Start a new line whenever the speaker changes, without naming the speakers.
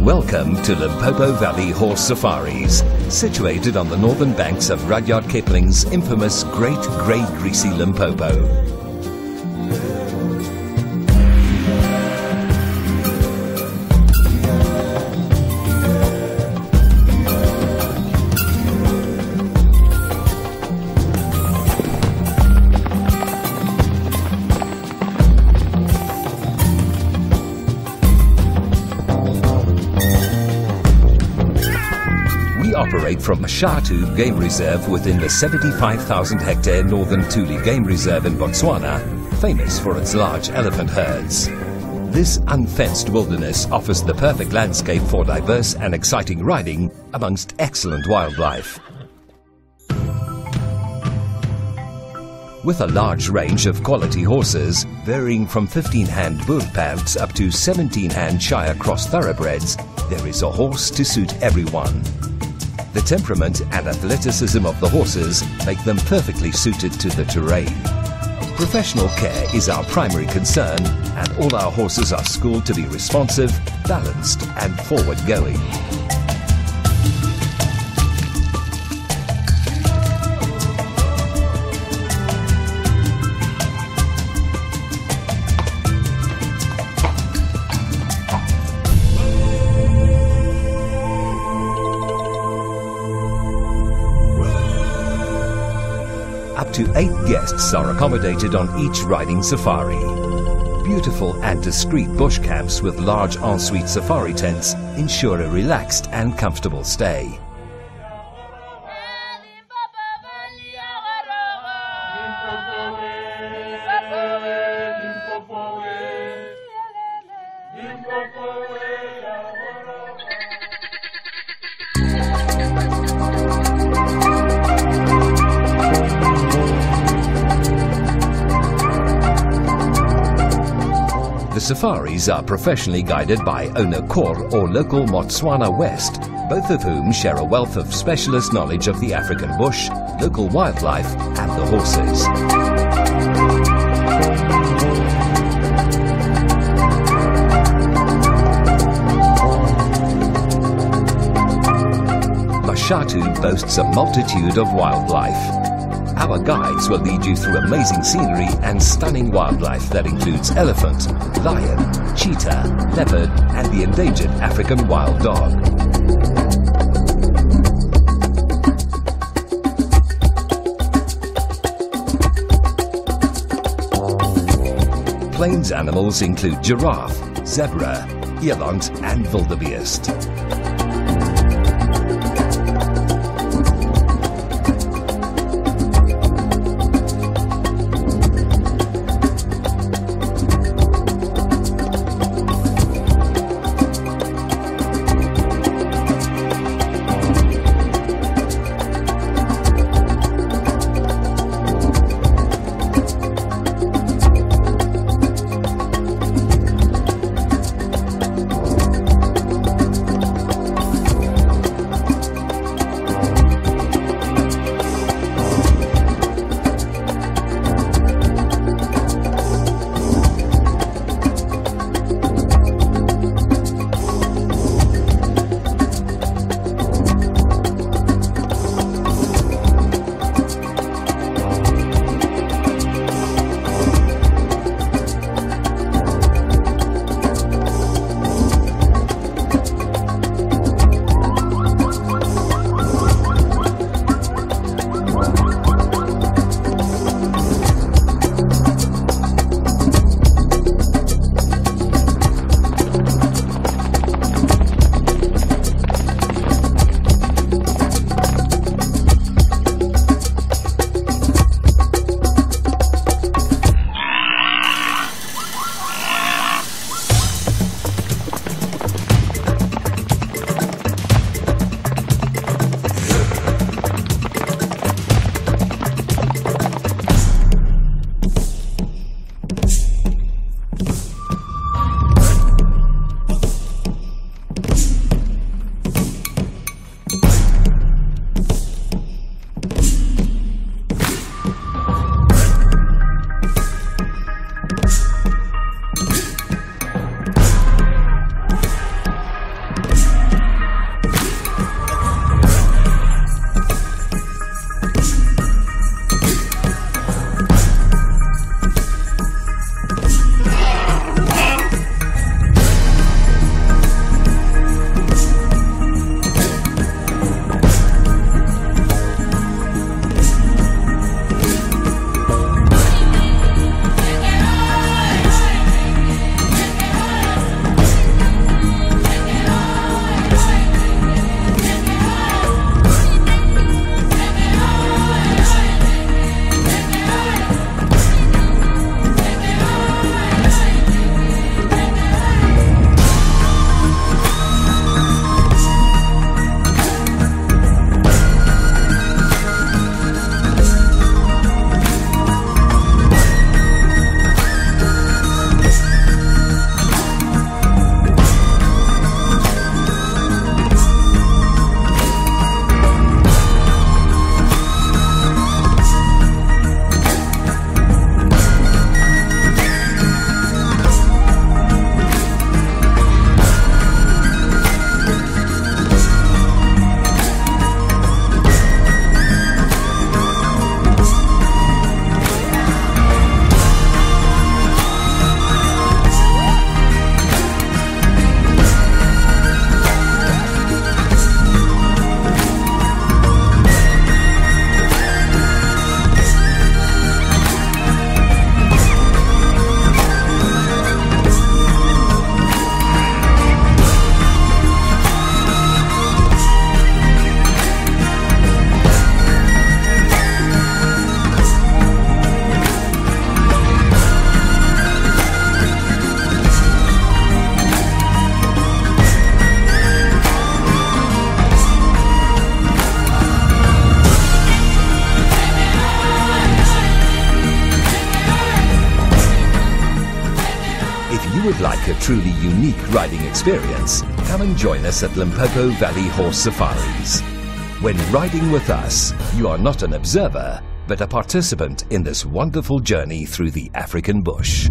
Welcome to Limpopo Valley Horse Safaris, situated on the northern banks of Rudyard Kipling's infamous Great Grey Greasy Limpopo. Operate from Mashatu Game Reserve within the 75,000 hectare Northern Tuli Game Reserve in Botswana, famous for its large elephant herds. This unfenced wilderness offers the perfect landscape for diverse and exciting riding amongst excellent wildlife. With a large range of quality horses, varying from 15-hand Boerpaards up to 17-hand Shire Cross Thoroughbreds, there is a horse to suit everyone. The temperament and athleticism of the horses make them perfectly suited to the terrain. Professional care is our primary concern and all our horses are schooled to be responsive, balanced and forward-going. Up to eight guests are accommodated on each riding safari. Beautiful and discreet bush camps with large ensuite safari tents ensure a relaxed and comfortable stay. Safaris are professionally guided by owner Kor or local Motswana West, both of whom share a wealth of specialist knowledge of the African bush, local wildlife and the horses. Mashatu boasts a multitude of wildlife. Our guides will lead you through amazing scenery and stunning wildlife that includes elephant, lion, cheetah, leopard and the endangered African wild dog. Plains animals include giraffe, zebra, eland and wildebeest. Truly unique riding experience, come and join us at Limpopo Valley Horse Safaris. When riding with us, you are not an observer, but a participant in this wonderful journey through the African bush.